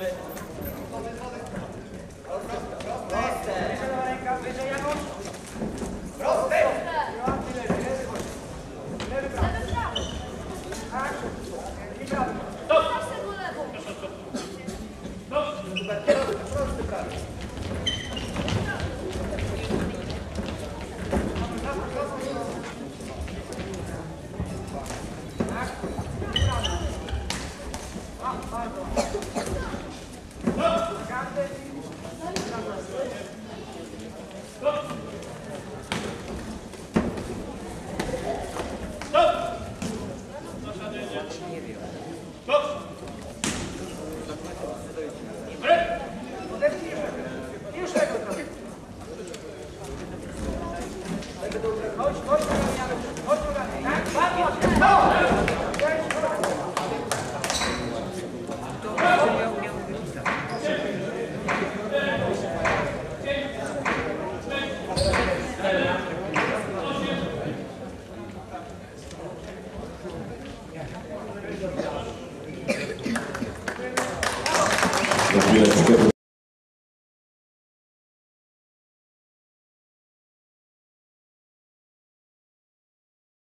Stop! Chodź, chodź, chodź, chodź, chodź, chodź, chodź, chodź, chodź, chodź, Thank you.